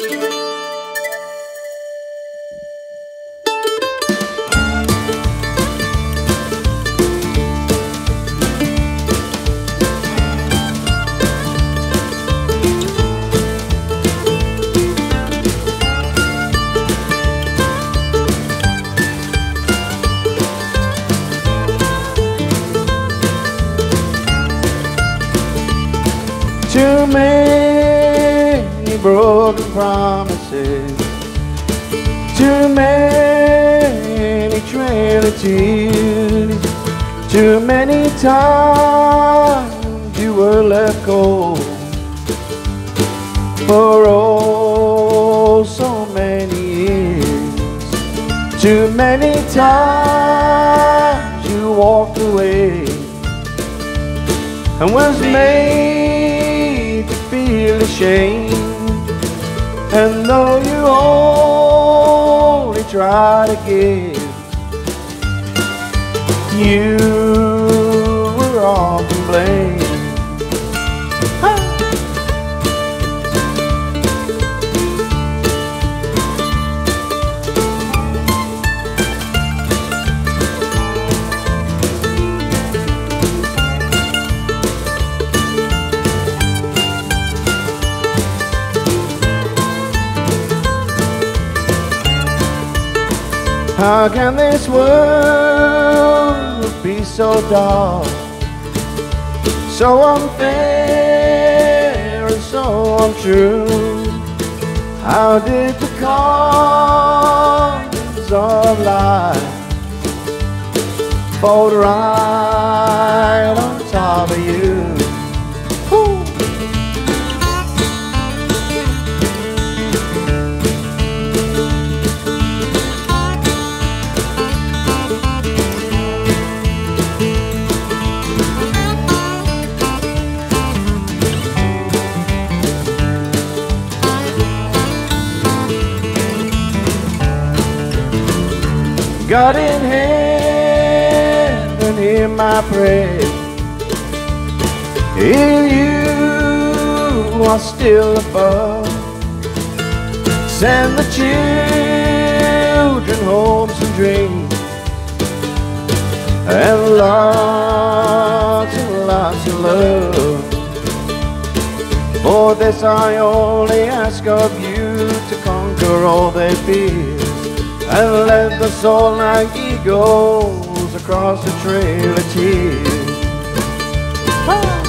Too many broken promises. Too many trailing tears. Too many times you were let go. For oh, so many years. Too many times you walked away and was made to feel ashamed. And though you only try to give, you How can this world be so dark, so unfair and so untrue? How did the cards of life fold right on God in heaven, hear my prayer. If you are still above, send the children hopes and dreams, and lots and lots of love. For this I only ask of you to conquer all their fears and let the soul like eagles across the trail of tears. Ah.